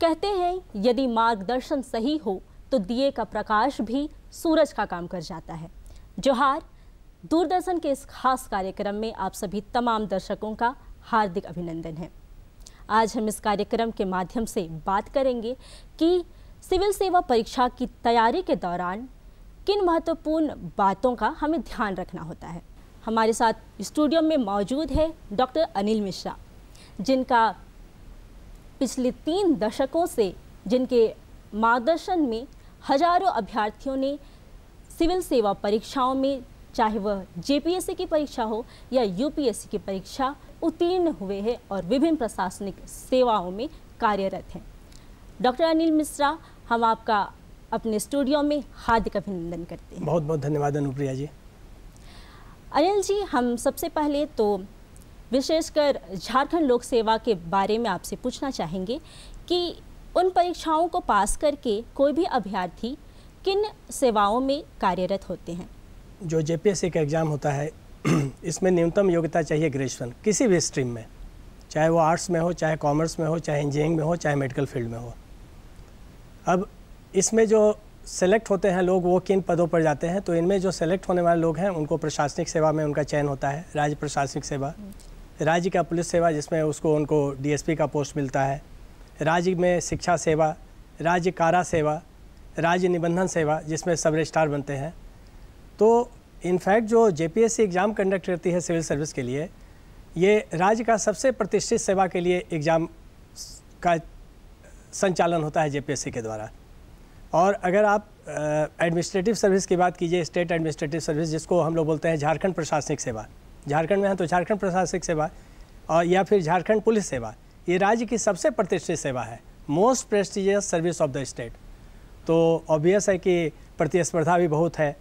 कहते हैं, यदि मार्गदर्शन सही हो तो दिए का प्रकाश भी सूरज का काम कर जाता है। जोहार, दूरदर्शन के इस खास कार्यक्रम में आप सभी तमाम दर्शकों का हार्दिक अभिनंदन है। आज हम इस कार्यक्रम के माध्यम से बात करेंगे कि सिविल सेवा परीक्षा की तैयारी के दौरान किन महत्वपूर्ण बातों का हमें ध्यान रखना होता है। हमारे साथ स्टूडियो में मौजूद है डॉक्टर अनिल मिश्रा, जिनका पिछले तीन दशकों से जिनके मार्गदर्शन में हज़ारों अभ्यर्थियों ने सिविल सेवा परीक्षाओं में चाहे वह जेपीएससी की परीक्षा हो या यूपीएससी की परीक्षा उत्तीर्ण हुए हैं और विभिन्न प्रशासनिक सेवाओं में कार्यरत हैं। डॉक्टर अनिल मिश्रा हम आपका अपने स्टूडियो में हार्दिक अभिनंदन करते हैं। बहुत बहुत धन्यवाद अनुप्रिया जी। अनिल जी हम सबसे पहले तो विशेषकर झारखंड लोक सेवा के बारे में आपसे पूछना चाहेंगे कि उन परीक्षाओं को पास करके कोई भी अभ्यर्थी किन सेवाओं में कार्यरत होते हैं? जो जेपीएससी का एग्ज़ाम होता है इसमें न्यूनतम योग्यता चाहिए ग्रेजुएशन किसी भी स्ट्रीम में चाहे वो आर्ट्स में हो चाहे कॉमर्स में हो चाहे इंजीनियरिंग में हो चाहे मेडिकल फ़ील्ड में हो। अब इसमें जो सेलेक्ट होते हैं लोग वो किन पदों पर जाते हैं? तो इनमें जो सेलेक्ट होने वाले लोग हैं उनको प्रशासनिक सेवा में उनका चयन होता है राज्य प्रशासनिक सेवा। राज्य का पुलिस सेवा जिसमें उसको, उनको डीएसपी का पोस्ट मिलता है। राज्य में शिक्षा सेवा, राज्य कारा सेवा, राज्य निबंधन सेवा जिसमें सब रजिस्ट्रार बनते हैं। तो इनफैक्ट जो जेपीएससी एग्ज़ाम कंडक्ट करती है सिविल सर्विस के लिए, ये राज्य का सबसे प्रतिष्ठित सेवा के लिए एग्ज़ाम का संचालन होता है जेपीएससी के द्वारा। और अगर आप एडमिनिस्ट्रेटिव सर्विस की बात कीजिए, स्टेट एडमिनिस्ट्रेटिव सर्विस जिसको हम लोग बोलते हैं झारखंड प्रशासनिक सेवा झारखंड में है तो झारखंड प्रशासनिक सेवा और या फिर झारखंड पुलिस सेवा, ये राज्य की सबसे प्रतिष्ठित सेवा है। Most prestigious service of the state तो ऑब्वियस है कि प्रतिस्पर्धा भी बहुत है।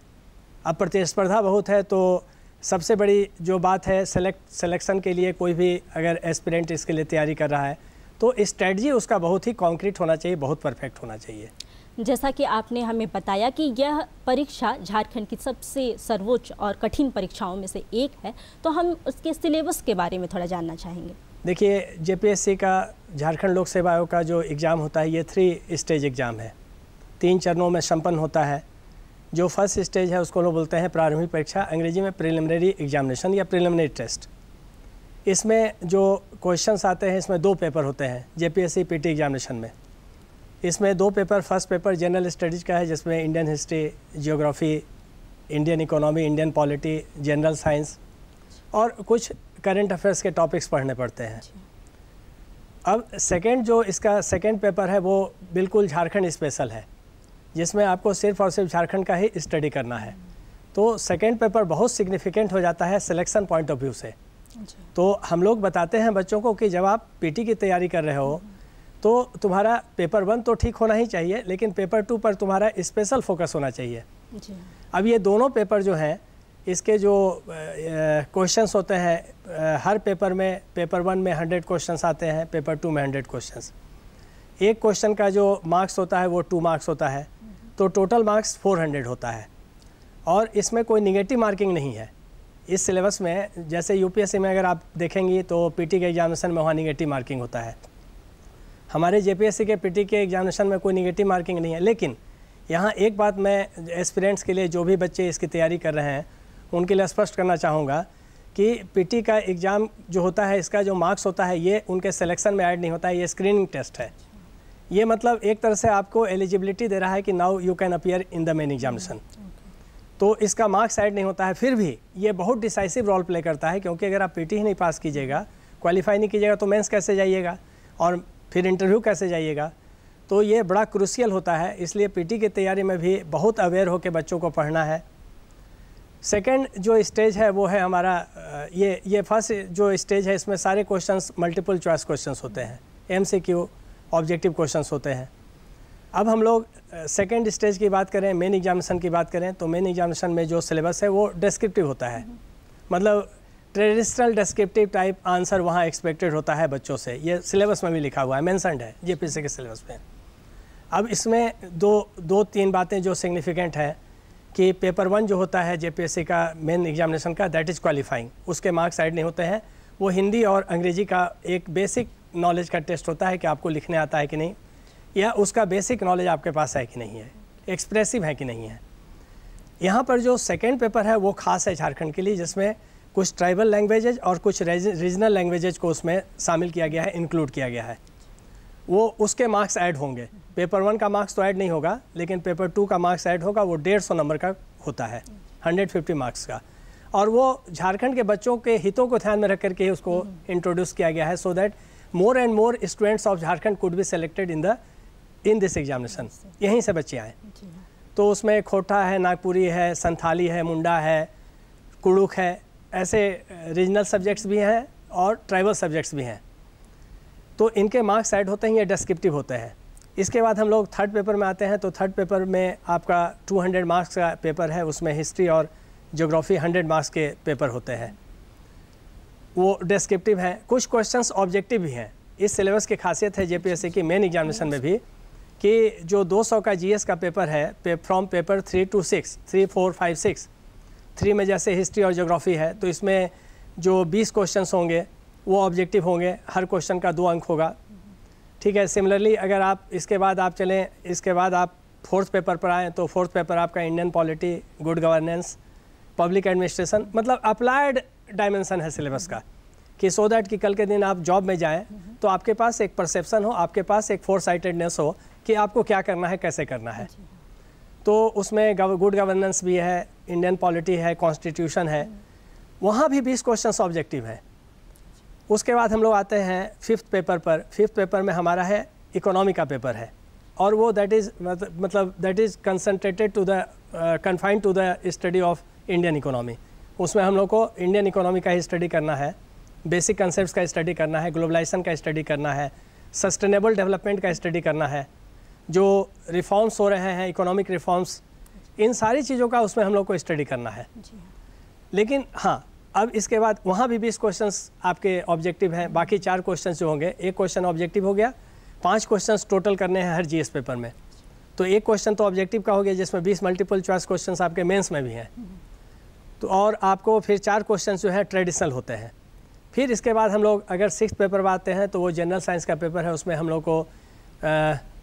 अब प्रतिस्पर्धा बहुत है तो सबसे बड़ी जो बात है सेलेक्ट सिलेक्शन के लिए कोई भी अगर एस्पिरेंट इसके लिए तैयारी कर रहा है तो स्ट्रेटजी उसका बहुत ही कॉन्क्रीट होना चाहिए, बहुत परफेक्ट होना चाहिए। जैसा कि आपने हमें बताया कि यह परीक्षा झारखंड की सबसे सर्वोच्च और कठिन परीक्षाओं में से एक है तो हम उसके सिलेबस के बारे में थोड़ा जानना चाहेंगे। देखिए, जेपीएससी का, झारखंड लोक सेवा आयोग का जो एग्ज़ाम होता है, ये थ्री स्टेज एग्ज़ाम है। तीन चरणों में संपन्न होता है। जो फ़र्स्ट स्टेज है, उसको लोग बोलते हैं प्रारंभिक परीक्षा, अंग्रेज़ी में प्रिलिमिनरी एग्जामिनेशन या प्रिलिमिनरी टेस्ट इसमें जो क्वेश्चंस आते हैं, इसमें दो पेपर होते हैं, जेपीएससी पीटी एग्जामिनेशन में। इसमें दो paper first paper general studies का है जिसमें Indian history geography Indian economy Indian polity general science और कुछ करंट अफेयर्स के टॉपिक्स पढ़ने पड़ते हैं। अब सेकंड जो इसका सेकंड पेपर है वो बिल्कुल झारखंड स्पेशल है जिसमें आपको सिर्फ़ और सिर्फ़ झारखंड का ही स्टडी करना है। तो सेकेंड पेपर बहुत सिग्निफिकेंट हो जाता है सिलेक्शन पॉइंट ऑफ़ व्यू से। तो हम लोग बताते हैं बच्चों को कि जब आप पीटी की तैयारी कर रहे हो तो तुम्हारा पेपर वन तो ठीक होना ही चाहिए लेकिन पेपर टू पर तुम्हारा स्पेशल फोकस होना चाहिए। अब ये दोनों पेपर जो हैं इसके जो क्वेश्चंस होते हैं हर पेपर में पेपर वन में हंड्रेड क्वेश्चंस आते हैं पेपर टू में हंड्रेड क्वेश्चंस एक क्वेश्चन का जो मार्क्स होता है वो टू मार्क्स होता है। तो टोटल मार्क्स फोर हंड्रेड होता है। और इसमें कोई निगेटिव मार्किंग नहीं है। इस सिलेबस में जैसे यूपीएससी में अगर आप देखेंगी तो पीटी के एग्जामिनेशन में वहाँ निगेटिव मार्किंग होता है। हमारे जेपीएससी के पीटी के एग्जामिनेशन में कोई निगेटिव मार्किंग नहीं है लेकिन यहाँ एक बात मैं एस्पिरेंट्स के लिए जो भी बच्चे इसकी तैयारी कर रहे हैं उनके लिए स्पष्ट करना चाहूँगा कि पीटी का एग्ज़ाम जो होता है इसका जो मार्क्स होता है ये उनके सिलेक्शन में ऐड नहीं होता है ये स्क्रीनिंग टेस्ट है। ये मतलब एक तरह से आपको एलिजिबिलिटी दे रहा है कि now you can appear in the main examination तो इसका मार्क्स ऐड नहीं होता है फिर भी ये बहुत डिसाइसिव रोल प्ले करता है क्योंकि अगर आप पीटी ही नहीं पास कीजिएगा क्वालिफाई नहीं कीजिएगा तो मेंस कैसे जाइएगा? और फिर इंटरव्यू कैसे जाइएगा? तो ये बड़ा क्रूसियल होता है, इसलिए पीटी की तैयारी में भी बहुत अवेयर होकर बच्चों को पढ़ना है। सेकेंड जो स्टेज है, वो है हमारा ये ये फ़र्स्ट जो स्टेज है, इसमें सारे क्वेश्चंस मल्टीपल चॉइस क्वेश्चंस होते हैं। M C Q objective questions होते हैं। अब हम लोग सेकेंड स्टेज की बात करें मेन एग्जामिनेशन की बात करें तो मेन एग्जामिनेशन में जो सिलेबस है, वो डिस्क्रिप्टिव होता है। मतलब ट्रेडिशनल डिस्क्रिप्टिव टाइप आंसर वहाँ एक्सपेक्टेड होता है बच्चों से। ये सिलेबस में भी लिखा हुआ है मैंसनड है जे पी के सिलेबस में। अब इसमें दो दो तीन बातें जो सिग्निफिकेंट हैं कि पेपर वन जो होता है जेपीएससी का मेन एग्जामिनेशन का दैट इज़ क्वालिफाइंग उसके मार्क्स साइड नहीं होते हैं। वो हिंदी और अंग्रेज़ी का एक बेसिक नॉलेज का टेस्ट होता है कि आपको लिखने आता है कि नहीं, या उसका बेसिक नॉलेज आपके पास है कि नहीं है एक्सप्रेसिव है कि नहीं है। यहाँ पर जो सेकेंड पेपर है, वो खास है झारखंड के लिए, जिसमें कुछ ट्राइबल लैंग्वेजेज और कुछ रीजनल लैंग्वेजेज को उसमें शामिल किया गया है इंक्लूड किया गया है। वो उसके मार्क्स ऐड होंगे। पेपर वन का मार्क्स तो ऐड नहीं होगा लेकिन पेपर टू का मार्क्स ऐड होगा वो डेढ़ सौ नंबर का होता है हंड्रेड फिफ्टी मार्क्स का। और वो झारखंड के बच्चों के हितों को ध्यान में रख करके उसको इंट्रोड्यूस किया गया है so that more and more students of Jharkhand could be selected in the in this examination यहीं से बच्चे आए। तो उसमें खोटा है नागपुरी है संथाली है मुंडा है कुड़ुक है ऐसे रीजनल सब्जेक्ट्स भी हैं और ट्राइबल सब्जेक्ट्स भी हैं। तो इनके मार्क्स ऐड होते हैं या डिस्क्रिप्टिव होते हैं। इसके बाद हम लोग थर्ड पेपर में आते हैं तो थर्ड पेपर में आपका 200 मार्क्स का पेपर है उसमें हिस्ट्री और जोग्राफ़ी 100 मार्क्स के पेपर होते हैं। वो डिस्क्रिप्टिव हैं। कुछ क्वेश्चंस ऑब्जेक्टिव भी हैं। इस सिलेबस की खासियत है जेपीएससी की मेन एग्जामिनेशन में भी कि जो 200 का जीएस का पेपर है पे, from paper three two six three four five six three में जैसे हिस्ट्री और जोग्राफ़ी है तो इसमें जो 20 क्वेश्चन होंगे वो ऑब्जेक्टिव होंगे हर क्वेश्चन का दो अंक होगा। ठीक है सिमिलरली अगर आप इसके बाद आप चलें इसके बाद आप फोर्थ पेपर पर आएँ तो फोर्थ पेपर आपका Indian polity good governance public administration मतलब अप्लाइड डायमेंशन है सिलेबस का। कि सो दैट कि कल के दिन आप जॉब में जाएँ तो आपके पास एक परसेप्शन हो आपके पास एक फोर साइटेडनेस हो कि आपको क्या करना है कैसे करना है। तो उसमें गुड गवर्नेंस भी है इंडियन पॉलिटी है कॉन्स्टिट्यूशन है, वहाँ भी बीस क्वेश्चन ऑब्जेक्टिव है। उसके बाद हम लोग आते हैं फिफ्थ पेपर पर। फिफ्थ पेपर में हमारा है इकोनॉमी का पेपर है। और वो दैट इज़ मतलब that is concentrated to the confined to the study of Indian economy उसमें हम लोग को इंडियन इकोनॉमी का ही स्टडी करना है बेसिक कंसेप्ट का स्टडी करना है ग्लोबलाइजेशन का स्टडी करना है सस्टेनेबल डेवलपमेंट का स्टडी करना है। जो रिफॉर्म्स हो रहे हैं इकोनॉमिक रिफॉर्म्स इन सारी चीज़ों का उसमें हम लोग को स्टडी करना है। हाँ। लेकिन हाँ अब इसके बाद वहाँ भी बीस क्वेश्चंस आपके ऑब्जेक्टिव हैं बाकी चार क्वेश्चन जो होंगे एक क्वेश्चन ऑब्जेक्टिव हो गया पाँच क्वेश्चंस टोटल करने हैं हर जीएस पेपर में। तो एक क्वेश्चन तो ऑब्जेक्टिव का हो गया जिसमें बीस मल्टीपल चॉइस क्वेश्चन आपके मेन्स में भी हैं। तो और आपको फिर चार क्वेश्चन जो है ट्रेडिशनल होते हैं। फिर इसके बाद हम लोग अगर सिक्स पेपर पर आते हैं तो वो जनरल साइंस का पेपर है उसमें हम लोग को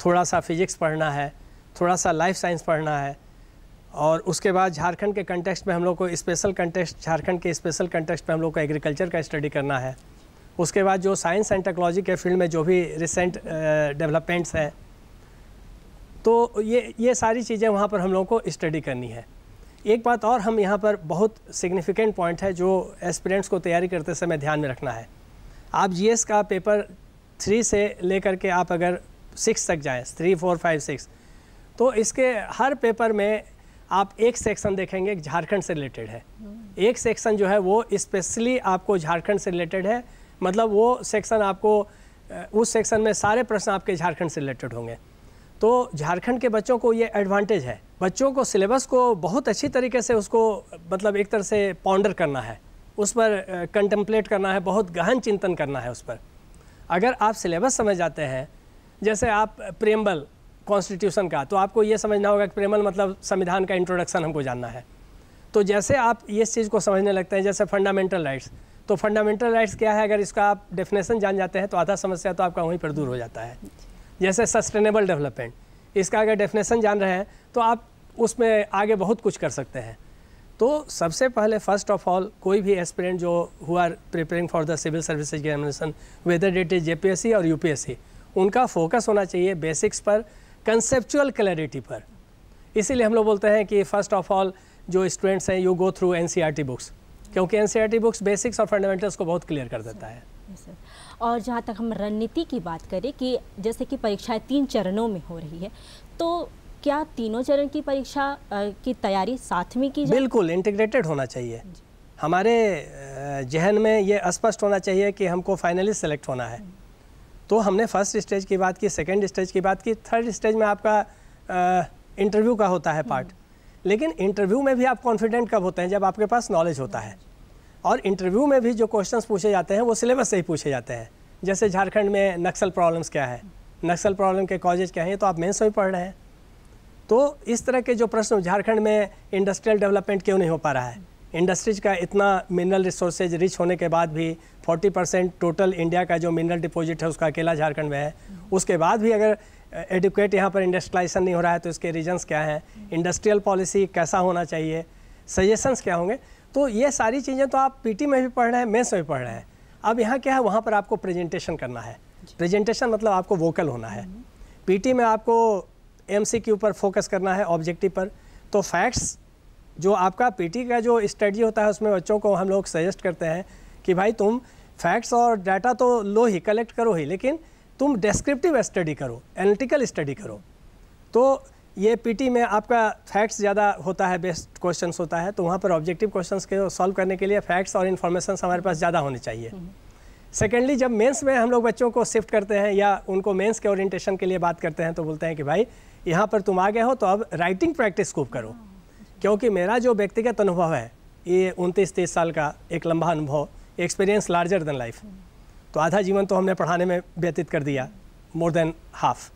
थोड़ा सा फिजिक्स पढ़ना है थोड़ा सा लाइफ साइंस पढ़ना है और उसके बाद झारखंड के कंटेक्स्ट में हम लोग को स्पेशल कंटेक्स्ट झारखंड के स्पेशल कंटेक्स्ट में हम लोग को एग्रीकल्चर का स्टडी करना है। उसके बाद जो साइंस एंड टेक्नोलॉजी के फ़ील्ड में जो भी रिसेंट डेवलपमेंट्स हैं तो ये ये सारी चीज़ें वहाँ पर हम लोग को स्टडी करनी है। एक बात और हम यहाँ पर बहुत सिग्निफिकेंट पॉइंट है जो एस्पिरेंट्स को तैयारी करते समय ध्यान में रखना है। आप जीएस का पेपर थ्री से लेकर के आप अगर सिक्स तक जाएँ थ्री फोर फाइव सिक्स तो इसके हर पेपर में आप एक सेक्शन देखेंगे झारखंड से रिलेटेड है। एक सेक्शन जो है, वो स्पेशली आपको झारखंड से रिलेटेड है। मतलब वो सेक्शन आपको उस सेक्शन में सारे प्रश्न आपके झारखंड से रिलेटेड होंगे। तो झारखंड के बच्चों को ये एडवांटेज है। बच्चों को सिलेबस को बहुत अच्छी तरीके से उसको मतलब एक तरह से पॉन्डर करना है। उस पर कंटम्पलेट करना है, बहुत गहन चिंतन करना है उस पर। अगर आप सिलेबस समझ जाते हैं, जैसे आप प्रेम्बल कॉन्स्टिट्यूशन का। तो आपको ये समझना होगा कि प्रेमल मतलब संविधान का इंट्रोडक्शन हमको जानना है। तो जैसे आप इस चीज़ को समझने लगते हैं, जैसे फंडामेंटल राइट्स तो फंडामेंटल राइट्स क्या है? अगर इसका आप डेफिनेशन जान जाते हैं तो आधा समस्या तो आपका वहीं पर दूर हो जाता है। जैसे सस्टेनेबल डेवलपमेंट इसका अगर डेफिनेशन जान रहे हैं तो आप उसमें आगे बहुत कुछ कर सकते हैं। तो सबसे पहले फ़र्स्ट ऑफ़ ऑल कोई भी एस्पिरेंट जो हुआ preparing for the civil service examination whether it is JPSC और यूपीएससी उनका फोकस होना चाहिए बेसिक्स पर कंसेप्चुअल क्लैरिटी पर। इसीलिए हम लोग बोलते हैं कि फ़र्स्ट ऑफ़ ऑल जो स्टूडेंट्स हैं you go through N books क्योंकि एन बुक्स बेसिक्स और फंडामेंटल्स को बहुत क्लियर कर देता है। और जहाँ तक हम रणनीति की बात करें कि जैसे कि परीक्षाएँ तीन चरणों में हो रही है तो क्या तीनों चरण की परीक्षा की तैयारी साथ में की जाए? बिल्कुल इंटीग्रेटेड होना चाहिए। हमारे जहन में ये स्पष्ट होना चाहिए कि हमको फाइनली सेलेक्ट होना है। तो हमने फ़र्स्ट स्टेज की बात की सेकेंड स्टेज की बात की थर्ड स्टेज में आपका इंटरव्यू का होता है पार्ट हम्म। लेकिन इंटरव्यू में भी आप कॉन्फिडेंट कब होते हैं? जब आपके पास नॉलेज होता है। और इंटरव्यू में भी जो क्वेश्चंस पूछे जाते हैं वो सिलेबस से ही पूछे जाते हैं। जैसे झारखंड में नक्सल प्रॉब्लम्स क्या है? नक्सल प्रॉब्लम के कॉजेज क्या हैं? तो आप मेन्स में पढ़ रहे हैं। तो इस तरह के जो प्रश्न झारखंड में इंडस्ट्रियल डेवलपमेंट क्यों नहीं हो पा रहा है? इंडस्ट्रीज़ का इतना मिनरल रिसोर्सेज रिच होने के बाद भी 40 परसेंट टोटल इंडिया का जो मिनरल डिपॉजिट है उसका अकेला झारखंड में है। उसके बाद भी अगर एडुकेट यहाँ पर इंडस्ट्रियलाइजेशन नहीं हो रहा है तो इसके रीजंस क्या हैं? इंडस्ट्रियल पॉलिसी कैसा होना चाहिए? सजेशंस क्या होंगे? तो ये सारी चीज़ें तो आप पीटी में भी पढ़ रहे हैं मेंस में भी पढ़ रहे हैं। अब यहाँ क्या है वहाँ पर आपको प्रेजेंटेशन करना है। प्रेजेंटेशन मतलब आपको वोकल होना है। पीटी में आपको एम के ऊपर फोकस करना है ऑब्जेक्टिव पर। तो फैक्ट्स जो आपका पीटी का जो स्ट्रेटजी होता है उसमें बच्चों को हम लोग सजेस्ट करते हैं कि भाई तुम फैक्ट्स और डाटा तो लो ही कलेक्ट करो ही लेकिन तुम डिस्क्रिप्टिव स्टडी करो एनालिटिकल स्टडी करो। तो ये पीटी में आपका फैक्ट्स ज़्यादा होता है बेस्ट क्वेश्चन होता है तो वहाँ पर ऑब्जेक्टिव क्वेश्चन के सॉल्व करने के लिए फैक्ट्स और इन्फॉर्मेशन हमारे पास ज़्यादा होने चाहिए। सेकेंडली जब मेंस में हम लोग बच्चों को शिफ्ट करते हैं या उनको मेंस के ओरिएंटेशन के लिए बात करते हैं तो बोलते हैं कि भाई यहाँ पर तुम आ गए हो तो अब राइटिंग प्रैक्टिस खूब करो। क्योंकि मेरा जो व्यक्तिगत अनुभव है ये उनतीस तीस साल का एक लंबा अनुभव एक्सपीरियंस लार्जर देन लाइफ तो आधा जीवन तो हमने पढ़ाने में व्यतीत कर दिया मोर देन हाफ़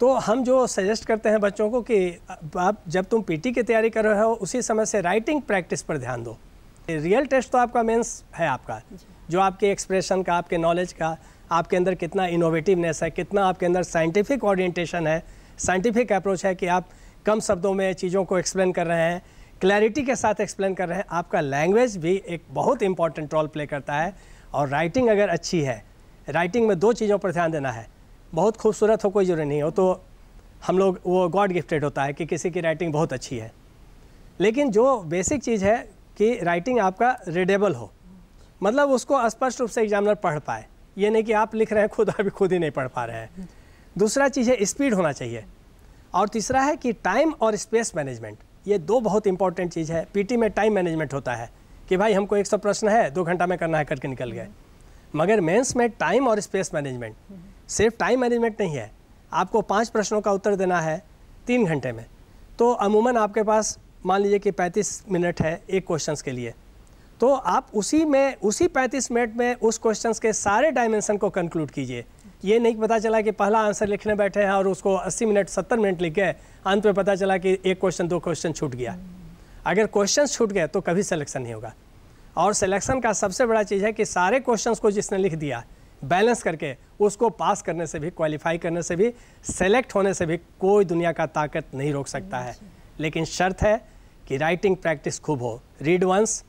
तो हम जो सजेस्ट करते हैं बच्चों को कि आप जब तुम पीटी की तैयारी कर रहे हो, उसी समय से राइटिंग प्रैक्टिस पर ध्यान दो। रियल टेस्ट तो आपका मेंस है आपका, जो आपके एक्सप्रेशन का, आपके नॉलेज का, आपके अंदर कितना इनोवेटिवनेस है, कितना आपके अंदर साइंटिफिक ओरिएंटेशन है। साइंटिफिक अप्रोच है कि आप कम शब्दों में चीज़ों को एक्सप्लेन कर रहे हैं क्लैरिटी के साथ एक्सप्लेन कर रहे हैं। आपका लैंग्वेज भी एक बहुत इंपॉर्टेंट रोल प्ले करता है और राइटिंग अगर अच्छी है राइटिंग में दो चीज़ों पर ध्यान देना है। बहुत खूबसूरत हो, कोई ज़रूरी नहीं हो तो हम लोग, वो गॉड गिफ्टेड होता है कि किसी की राइटिंग बहुत अच्छी है। लेकिन जो बेसिक चीज़ है कि राइटिंग आपका रीडेबल हो मतलब उसको स्पष्ट रूप से एग्जामिनर पढ़ पाए। ये नहीं कि आप लिख रहे हैं, खुद अभी खुद ही नहीं पढ़ पा रहे हैं। दूसरा चीज़ है स्पीड होना चाहिए। और तीसरा है कि टाइम और स्पेस मैनेजमेंट ये दो बहुत इंपॉर्टेंट चीज़ है। पीटी में टाइम मैनेजमेंट होता है कि भाई हमको एक सौ प्रश्न है, दो घंटा में करना है, करके निकल गए। मगर मेंस में टाइम और स्पेस मैनेजमेंट सिर्फ़ टाइम मैनेजमेंट नहीं है। आपको पाँच प्रश्नों का उत्तर देना है तीन घंटे में। तो अमूमन आपके पास मान लीजिए कि पैंतीस मिनट है एक क्वेश्चन के लिए। तो आप उसी में, उसी पैंतीस मिनट में उस क्वेश्चन के सारे डायमेंशन को कंक्लूड कीजिए। ये नहीं पता चला कि पहला आंसर लिखने बैठे हैं और उसको 80 मिनट 70 मिनट लिख गए अंत में पता चला कि एक क्वेश्चन दो क्वेश्चन छूट गया। अगर क्वेश्चन छूट गए तो कभी सिलेक्शन नहीं होगा। और सिलेक्शन का सबसे बड़ा चीज़ है कि सारे क्वेश्चन को जिसने लिख दिया बैलेंस करके उसको पास करने से भी क्वालिफाई करने से भी सेलेक्ट होने से भी कोई दुनिया का ताकत नहीं रोक सकता है। लेकिन शर्त है कि राइटिंग प्रैक्टिस खूब हो। रीड वंस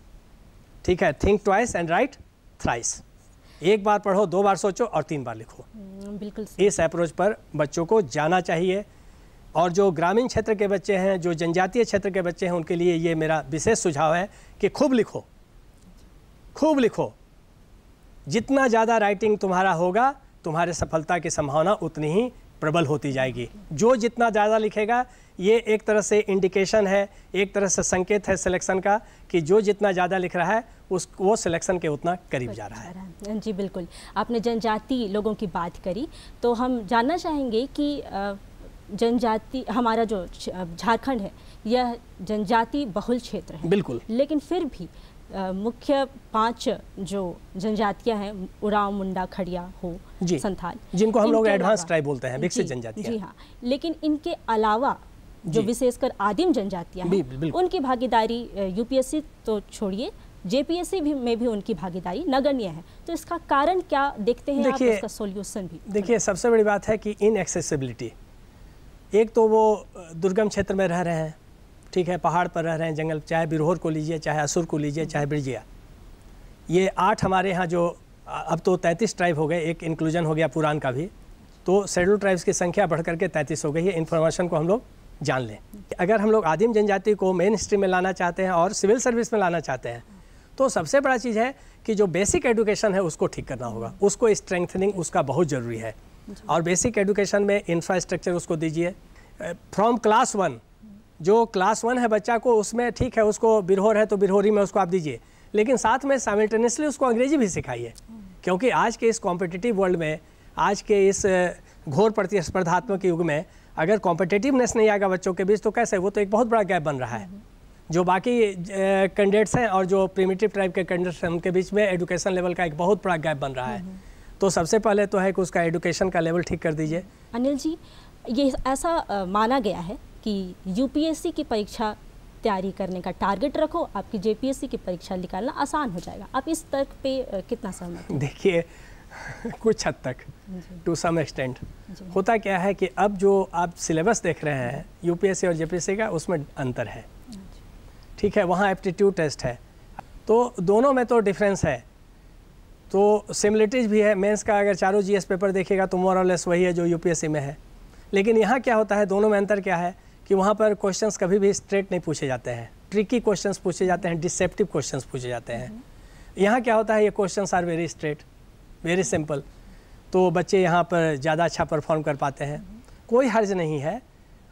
ठीक है? Think twice and write thrice एक बार पढ़ो दो बार सोचो और तीन बार लिखो। हम्म, बिल्कुल इस अप्रोच पर बच्चों को जाना चाहिए और जो ग्रामीण क्षेत्र के बच्चे हैं जो जनजातीय क्षेत्र के बच्चे हैं उनके लिए ये मेरा विशेष सुझाव है कि खूब लिखो। खूब लिखो। जितना ज़्यादा राइटिंग तुम्हारा होगा तुम्हारे सफलता की संभावना उतनी ही प्रबल होती जाएगी। जो जितना ज़्यादा लिखेगा ये एक तरह से इंडिकेशन है एक तरह से संकेत है सिलेक्शन का कि जो जितना ज़्यादा लिख रहा है उस वो सिलेक्शन के उतना करीब जा रहा है। जी बिल्कुल। आपने जनजाति लोगों की बात करी तो हम जानना चाहेंगे कि जनजाति हमारा जो झारखंड है यह जनजाति बहुल क्षेत्र है। बिल्कुल। लेकिन फिर भी मुख्य पाँच जो जनजातियाँ हैं उराव मुंडा खड़िया हो जी, संथाल जिनको हम लोग एडवांस ट्राइब बोलते हैं विकसित जनजाति जी हाँ। लेकिन इनके अलावा जो विशेषकर आदिम जनजातियाँ हैं उनकी भागीदारी यूपीएससी तो छोड़िए जेपीएससी भी में भी उनकी भागीदारी नगण्य है। तो इसका कारण क्या देखते हैं आप? इसका सोल्यूशन भी। देखिए सबसे बड़ी बात है कि इन एक्सेसिबिलिटी एक तो वो दुर्गम क्षेत्र में रह रहे हैं ठीक है पहाड़ पर रह रहे हैं जंगल चाहे बिरहोर को लीजिए चाहे असुर को लीजिए चाहे ब्रिजिया। ये आठ हमारे यहाँ जो अब तो तैंतीस ट्राइब हो गए एक इंक्लूजन हो गया पुरान का भी। तो शेड्यूल ट्राइब्स की संख्या बढ़ करके तैंतीस हो गई है। इन्फॉर्मेशन को हम लोग जान लें। अगर हम लोग आदिम जनजाति को मेन स्ट्रीम में लाना चाहते हैं और सिविल सर्विस में लाना चाहते हैं तो सबसे बड़ा चीज़ है कि जो बेसिक एजुकेशन है उसको ठीक करना होगा। उसको स्ट्रेंथनिंग उसका बहुत ज़रूरी है। और बेसिक एजुकेशन में इंफ्रास्ट्रक्चर उसको दीजिए। फ्रॉम क्लास वन जो क्लास वन है बच्चा को, उसमें ठीक है, उसको बिरहोर है तो बिरहोरी में उसको आप दीजिए। लेकिन साथ में साइमल्टेनियसली उसको अंग्रेज़ी भी सिखाइए। क्योंकि आज के इस कॉम्पिटिटिव वर्ल्ड में, आज के इस घोर प्रतिस्पर्धात्मक युग में अगर कॉम्पिटेटिवनेस नहीं आएगा बच्चों के बीच तो कैसे? वो तो एक बहुत बड़ा गैप बन रहा है। जो बाकी कैंडिडेट्स हैं और जो प्रीमेटिव टाइप के कैंडिडेट्स हैं उनके बीच में एजुकेशन लेवल का एक बहुत बड़ा गैप बन रहा है। तो सबसे पहले तो है कि उसका एजुकेशन का लेवल ठीक कर दीजिए। अनिल जी ये ऐसा आ, माना गया है कि यूपीएससी की परीक्षा तैयारी करने का टारगेट रखो आपकी जेपीएससी की परीक्षा निकालना आसान हो जाएगा। आप इस तर्क पे कितना सहमत देखिए कुछ हद तक टू सम एक्सटेंट होता क्या है कि अब जो आप सिलेबस देख रहे हैं यूपीएससी और जेपीएससी का उसमें अंतर है। ठीक है वहाँ एप्टीट्यूड टेस्ट है। तो दोनों में तो डिफरेंस है। तो सिमिलिटीज भी है। मेंस का अगर चारों जीएस पेपर देखेगा तो मोर लेस वही है जो यूपीएससी में है। लेकिन यहाँ क्या होता है दोनों में अंतर क्या है कि वहाँ पर क्वेश्चंस कभी भी स्ट्रेट नहीं पूछे जाते हैं। ट्रिकी क्वेश्चंस पूछे जाते हैं डिसेप्टिव क्वेश्चंस पूछे जाते हैं। यहाँ क्या होता है ये questions are very straight very simple. तो बच्चे यहाँ पर ज़्यादा अच्छा परफॉर्म कर पाते हैं। कोई हर्ज नहीं है।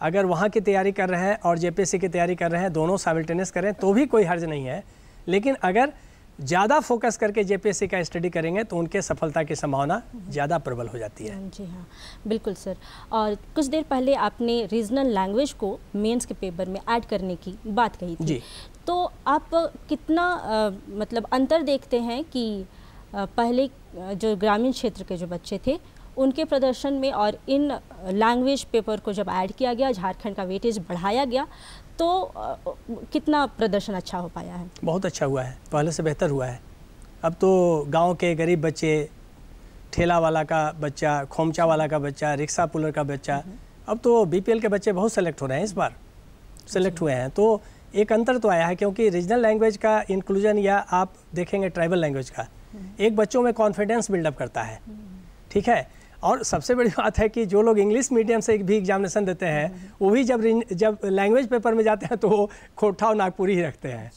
अगर वहाँ की तैयारी कर रहे हैं और जेपीएससी की तैयारी कर रहे हैं दोनों साइमल्टेनियस करें तो भी कोई हर्ज नहीं है। लेकिन अगर ज़्यादा फोकस करके जेपीएससी का स्टडी करेंगे तो उनके सफलता की संभावना ज़्यादा प्रबल हो जाती है। जी हाँ बिल्कुल सर। और कुछ देर पहले आपने रीजनल लैंग्वेज को मेंस के पेपर में ऐड करने की बात कही थी। जी। तो आप कितना अ, मतलब अंतर देखते हैं कि पहले जो ग्रामीण क्षेत्र के जो बच्चे थे उनके प्रदर्शन में और इन लैंग्वेज पेपर को जब ऐड किया गया झारखंड का वेटेज बढ़ाया गया तो कितना प्रदर्शन अच्छा हो पाया है? बहुत अच्छा हुआ है। पहले से बेहतर हुआ है। अब तो गाँव के गरीब बच्चे ठेला वाला का बच्चा खोमचा वाला का बच्चा रिक्शा पुलर का बच्चा अब तो बीपीएल के बच्चे बहुत सेलेक्ट हो रहे हैं इस बार। सेलेक्ट हुए हैं। तो एक अंतर तो आया है क्योंकि रीजनल लैंग्वेज का इंक्लूजन या आप देखेंगे ट्राइबल लैंग्वेज का एक बच्चों में कॉन्फिडेंस बिल्डअप करता है। ठीक है? और सबसे बड़ी बात है कि जो लोग इंग्लिश मीडियम से भी एग्जामिनेशन देते हैं, वो भी जब जब लैंग्वेज पेपर में जाते हैं तो वो खोटा और नागपुरी ही रखते हैं।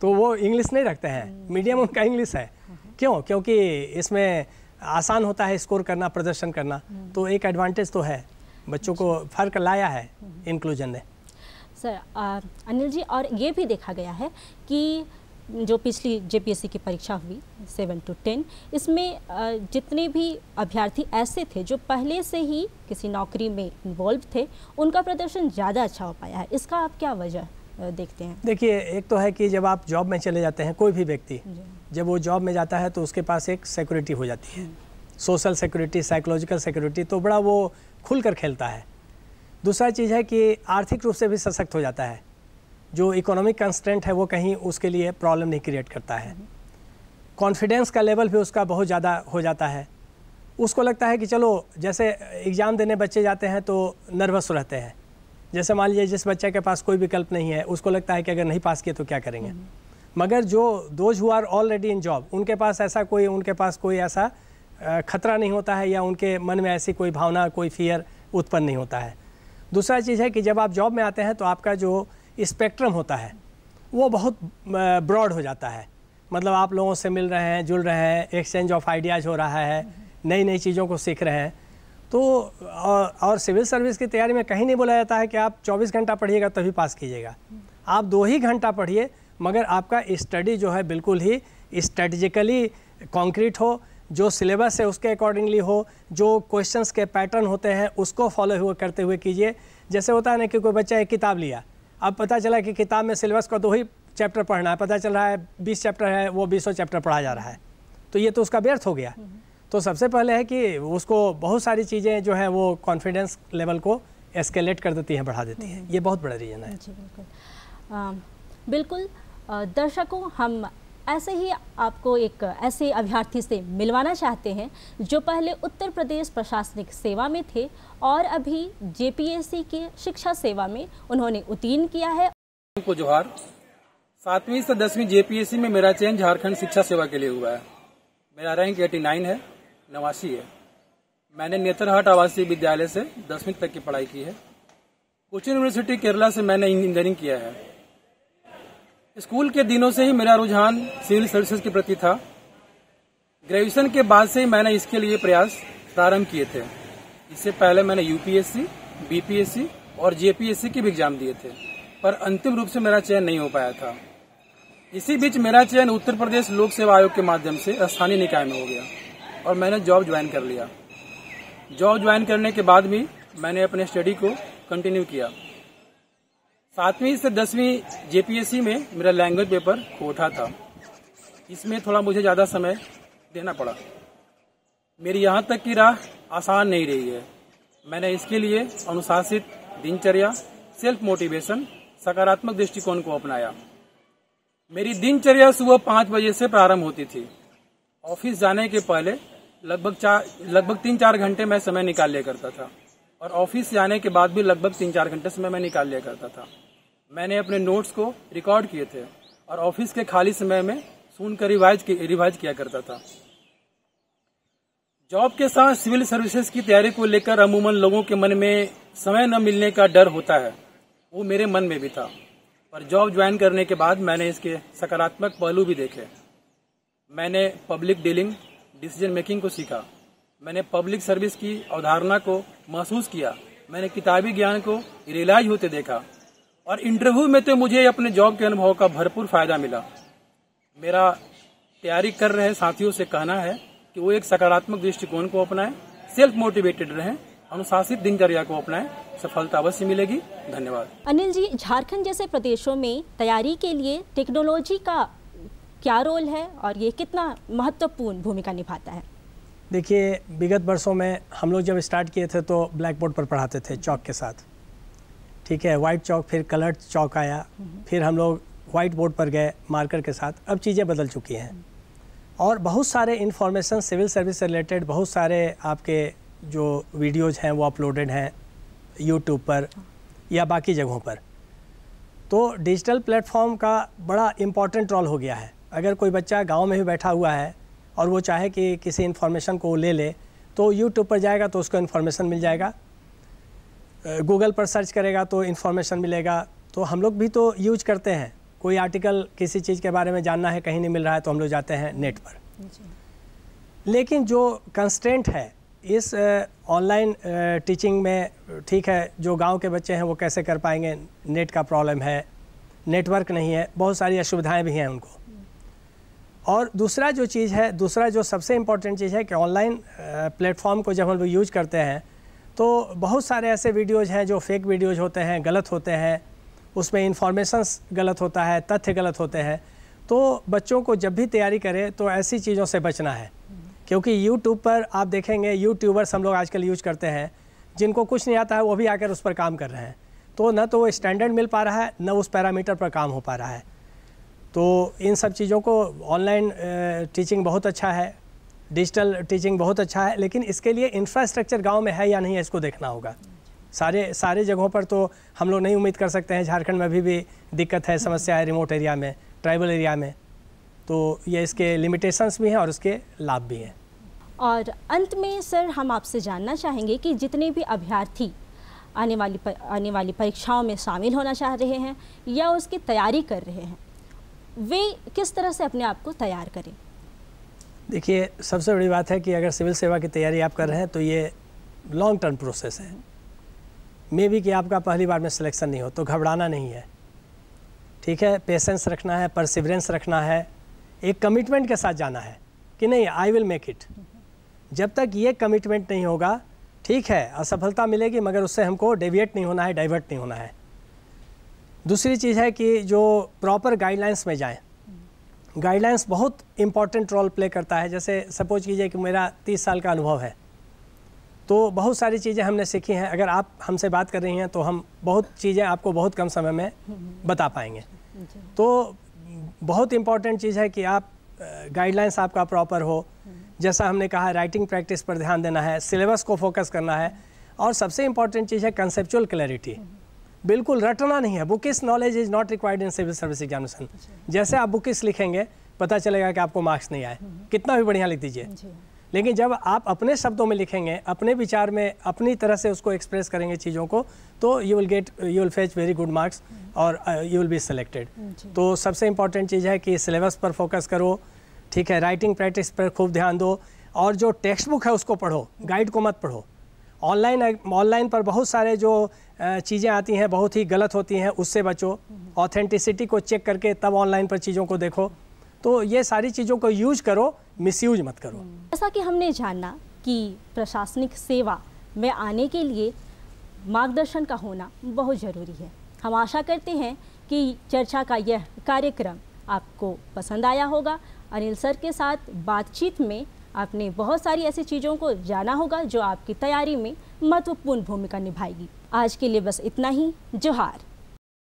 तो वो इंग्लिश नहीं रखते हैं। मीडियम उनका इंग्लिश है। क्यों? क्योंकि इसमें आसान होता है स्कोर करना, प्रदर्शन करना। तो एक एडवांटेज तो है। बच्चों को फ़र्क लाया है इंक्लूजन ने। सर अनिल जी, और ये भी देखा गया है कि जो पिछली जेपीएससी की परीक्षा हुई सेवन टू टेन इसमें जितने भी अभ्यर्थी ऐसे थे जो पहले से ही किसी नौकरी में इन्वॉल्व थे उनका प्रदर्शन ज़्यादा अच्छा हो पाया है। इसका आप क्या वजह देखते हैं? देखिए एक तो है कि जब आप जॉब में चले जाते हैं कोई भी व्यक्ति जब वो जॉब में जाता है तो उसके पास एक सिक्योरिटी हो जाती है। सोशल सिक्योरिटी साइकोलॉजिकल सिक्योरिटी तो बड़ा वो खुल कर खेलता है। दूसरा चीज़ है कि आर्थिक रूप से भी सशक्त हो जाता है। जो इकोनॉमिक कंस्टेंट है वो कहीं उसके लिए प्रॉब्लम नहीं क्रिएट करता है। कॉन्फिडेंस का लेवल भी उसका बहुत ज़्यादा हो जाता है। उसको लगता है कि चलो जैसे एग्ज़ाम देने बच्चे जाते हैं तो नर्वस रहते हैं। जैसे मान लीजिए जिस बच्चे के पास कोई विकल्प नहीं है उसको लगता है कि अगर नहीं पास किए तो क्या करेंगे? मगर जो those who are already in job उनके पास ऐसा कोई उनके पास कोई ऐसा खतरा नहीं होता है या उनके मन में ऐसी कोई भावना कोई फियर उत्पन्न नहीं होता है। दूसरा चीज़ है कि जब आप जॉब में आते हैं तो आपका जो स्पेक्ट्रम होता है। वो बहुत ब्रॉड हो जाता है। मतलब आप लोगों से मिल रहे हैं जुल रहे हैं एक्सचेंज ऑफ़ आइडियाज़ हो रहा है नई नई चीज़ों को सीख रहे हैं। तो और, और सिविल सर्विस की तैयारी में कहीं नहीं बोला जाता है कि आप 24 घंटा पढ़िएगा तभी पास कीजिएगा। आप दो ही घंटा पढ़िए मगर आपका स्टडी जो है बिल्कुल ही स्ट्रेटजिकली कॉन्क्रीट हो जो सिलेबस है उसके अकॉर्डिंगली हो जो क्वेश्चंस के पैटर्न होते हैं उसको फॉलो हुए करते हुए कीजिए। जैसे होता है ना कि कोई बच्चा एक किताब लिया अब पता चला कि किताब में सिलेबस का दो ही चैप्टर पढ़ना है। पता चल रहा है बीस चैप्टर है वो बीसों चैप्टर पढ़ा जा रहा है। तो ये तो उसका व्यर्थ हो गया। तो सबसे पहले है कि उसको बहुत सारी चीज़ें जो है वो कॉन्फिडेंस लेवल को एस्केलेट कर देती हैं बढ़ा देती हैं। ये बहुत बड़ा रीज़न है। जी बिल्कुल। आ, बिल्कुल दर्शकों हम ऐसे ही आपको एक ऐसे अभ्यर्थी से मिलवाना चाहते हैं, जो पहले उत्तर प्रदेश प्रशासनिक सेवा में थे और अभी जेपीएससी के शिक्षा सेवा में उन्होंने उत्तीर्ण किया है। जोहार, सातवीं से दसवीं जेपीएससी में मेरा चयन झारखंड शिक्षा सेवा के लिए हुआ है। मेरा रैंक 89 है, नवासी है। मैंने नेतरहाट आवासीय विद्यालय से दसवीं तक की पढ़ाई की है। कोचिंग यूनिवर्सिटी केरला से मैंने इंजीनियरिंग किया है। स्कूल के दिनों से ही मेरा रुझान सिविल सर्विसेज़ के प्रति था। ग्रेजुएशन के बाद से ही मैंने इसके लिए प्रयास प्रारंभ किए थे। इससे पहले मैंने यूपीएससी, बीपीएससी और जेपीएससी के भी एग्ज़ाम दिए थे, पर अंतिम रूप से मेरा चयन नहीं हो पाया था। इसी बीच मेरा चयन उत्तर प्रदेश लोक सेवा आयोग के माध्यम से स्थानीय निकाय में हो गया और मैंने जॉब ज्वाइन कर लिया। जॉब ज्वाइन करने के बाद भी मैंने अपने स्टडी को कंटिन्यू किया। सातवीं से दसवीं जेपीएससी में मेरा लैंग्वेज पेपर कोठा था। इसमें थोड़ा मुझे ज़्यादा समय देना पड़ा। मेरी यहाँ तक की राह आसान नहीं रही है। मैंने इसके लिए अनुशासित दिनचर्या सेल्फ मोटिवेशन सकारात्मक दृष्टिकोण को अपनाया। मेरी दिनचर्या सुबह पाँच बजे से प्रारंभ होती थी। ऑफ़िस जाने के पहले लगभग चार, लगभग तीन चार घंटे मैं समय निकाल लिया करता था। और ऑफ़िस जाने के बाद भी लगभग तीन चार घंटे समय मैं निकाल लिया करता था। मैंने अपने नोट्स को रिकॉर्ड किए थे और ऑफ़िस के खाली समय में सुनकर रिवाइज रिवाइज किया करता था। जॉब के साथ सिविल सर्विसेज़ की तैयारी को लेकर अमूमन लोगों के मन में समय न मिलने का डर होता है, वो मेरे मन में भी था। पर जॉब ज्वाइन करने के बाद मैंने इसके सकारात्मक पहलू भी देखे। मैंने पब्लिक डीलिंग डिसीज़न मेकिंग को सीखा। मैंने पब्लिक सर्विस की अवधारणा को महसूस किया। मैंने किताबी ज्ञान को रियलाइज़ होते देखा। और इंटरव्यू में तो मुझे अपने जॉब के अनुभव का भरपूर फ़ायदा मिला। मेरा तैयारी कर रहे साथियों से कहना है कि वो एक सकारात्मक दृष्टिकोण को अपनाएँ सेल्फ मोटिवेटेड रहें अनुशासित दिनचर्या को अपनाएँ सफलता अवश्य मिलेगी। धन्यवाद। अनिल जी झारखंड जैसे प्रदेशों में तैयारी के लिए टेक्नोलॉजी का क्या रोल है और ये कितना महत्वपूर्ण भूमिका निभाता है? देखिए विगत वर्षों में हम लोग जब स्टार्ट किए थे तो ब्लैक बोर्ड पर पढ़ाते थे चौक के साथ। ठीक है वाइट चौक फिर कलर्ड चौक आया, फिर हम लोग वाइट बोर्ड पर गए मार्कर के साथ, अब चीज़ें बदल चुकी हैं। और बहुत सारे इन्फॉर्मेशन सिविल सर्विस से रिलेटेड बहुत सारे आपके जो वीडियोज़ हैं वो अपलोडेड हैं यूट्यूब पर या बाकी जगहों पर। तो डिजिटल प्लेटफॉर्म का बड़ा इंपॉर्टेंट रोल हो गया है। अगर कोई बच्चा गाँव में भी बैठा हुआ है और वो चाहे कि किसी इन्फॉर्मेशन को ले ले तो यूट्यूब पर जाएगा तो उसको इन्फॉर्मेशन मिल जाएगा। गूगल पर सर्च करेगा तो इन्फॉर्मेशन मिलेगा। तो हम लोग भी तो यूज़ करते हैं। कोई आर्टिकल किसी चीज़ के बारे में जानना है कहीं नहीं मिल रहा है तो हम लोग जाते हैं नेट पर। लेकिन जो कंस्टेंट है इस ऑनलाइन टीचिंग में ठीक है जो गाँव के बच्चे हैं वो कैसे कर पाएँगे? नेट का प्रॉब्लम है नेटवर्क नहीं है बहुत सारी असुविधाएँ भी हैं उनको। और दूसरा जो चीज़ है दूसरा जो सबसे इम्पोर्टेंट चीज़ है कि ऑनलाइन प्लेटफॉर्म को जब हम लोग यूज़ करते हैं तो बहुत सारे ऐसे वीडियोज़ हैं जो फेक वीडियोज़ होते हैं, गलत होते हैं। उसमें इन्फॉर्मेशंस गलत होता है, तथ्य गलत होते हैं। तो बच्चों को जब भी तैयारी करें तो ऐसी चीज़ों से बचना है। क्योंकि यूट्यूब पर आप देखेंगे यूट्यूबर्स हम लोग आजकल यूज़ करते हैं। जिनको कुछ नहीं आता है, वो भी आकर उस पर काम कर रहे हैं। तो न तो वो स्टैंडर्ड मिल पा रहा है, न उस पैरामीटर पर काम हो पा रहा है। तो इन सब चीज़ों को ऑनलाइन टीचिंग बहुत अच्छा है। डिजिटल टीचिंग बहुत अच्छा है लेकिन इसके लिए इंफ्रास्ट्रक्चर गाँव में है या नहीं है इसको देखना होगा। सारे सारे जगहों पर तो हम लोग नहीं उम्मीद कर सकते हैं झारखंड में अभी भी दिक्कत है समस्या है रिमोट एरिया में ट्राइबल एरिया में। तो ये इसके लिमिटेशंस भी हैं और उसके लाभ भी हैं। और अंत में सर हम आपसे जानना चाहेंगे कि जितने भी अभ्यर्थी आने वाली पर, आने वाली परीक्षाओं में शामिल होना चाह रहे हैं या उसकी तैयारी कर रहे हैं वे किस तरह से अपने आप को तैयार करें? देखिए, सबसे बड़ी बात है कि अगर सिविल सेवा की तैयारी आप कर रहे हैं तो ये लॉन्ग टर्म प्रोसेस है। मे भी कि आपका पहली बार में सिलेक्शन नहीं हो तो घबराना नहीं है। ठीक है? पेशेंस रखना है परसिवरेंस रखना है, एक कमिटमेंट के साथ जाना है कि नहीं आई विल मेक इट जब तक ये कमिटमेंट नहीं होगा, ठीक है, असफलता मिलेगी, मगर उससे हमको डेविएट नहीं होना है डाइवर्ट नहीं होना है। दूसरी चीज़ है कि जो प्रॉपर गाइडलाइंस में जाएँ गाइडलाइंस बहुत इंपॉर्टेंट रोल प्ले करता है। जैसे सपोज़ कीजिए कि मेरा तीस साल का अनुभव है। तो बहुत सारी चीज़ें हमने सीखी हैं। अगर आप हमसे बात कर रही हैं तो हम बहुत चीज़ें आपको बहुत कम समय में बता पाएँगे। तो बहुत इंपॉर्टेंट चीज़ है कि आप गाइडलाइंस आपका प्रॉपर हो। जैसा हमने कहा राइटिंग प्रैक्टिस पर ध्यान देना है। सिलेबस को फोकस करना है। और सबसे इंपॉर्टेंट चीज़ है कंसेप्चुअल क्लैरिटी बिल्कुल रटना नहीं है। Bookish knowledge is not required in civil service examination जैसे आप बुकिस लिखेंगे पता चलेगा कि आपको मार्क्स नहीं आए। कितना भी बढ़िया लिख दीजिए। लेकिन जब आप अपने शब्दों में लिखेंगे अपने विचार में अपनी तरह से उसको एक्सप्रेस करेंगे चीज़ों को तो you will get you will fetch very good marks और यू विल बी सिलेक्टेड तो सबसे इंपॉर्टेंट चीज़ है कि सिलेबस पर फोकस करो। ठीक है राइटिंग प्रैक्टिस पर खूब ध्यान दो। और जो टेक्स्ट बुक है उसको पढ़ो। गाइड को मत पढ़ो। ऑनलाइन ऑनलाइन पर बहुत सारे जो चीज़ें आती हैं, बहुत ही गलत होती हैं, उससे बचो। ऑथेंटिसिटी को चेक करके तब ऑनलाइन पर चीज़ों को देखो। तो ये सारी चीज़ों को यूज़ करो मिसयूज मत करो। जैसा कि हमने जाना कि प्रशासनिक सेवा में आने के लिए मार्गदर्शन का होना बहुत ज़रूरी है। हम आशा करते हैं कि चर्चा का यह कार्यक्रम आपको पसंद आया होगा। अनिल सर के साथ बातचीत में आपने बहुत सारी ऐसी चीज़ों को जाना होगा जो आपकी तैयारी में महत्वपूर्ण भूमिका निभाएगी। आज के लिए बस इतना ही। जोहार।